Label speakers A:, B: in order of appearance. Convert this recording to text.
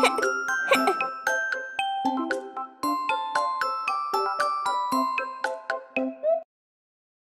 A: Heh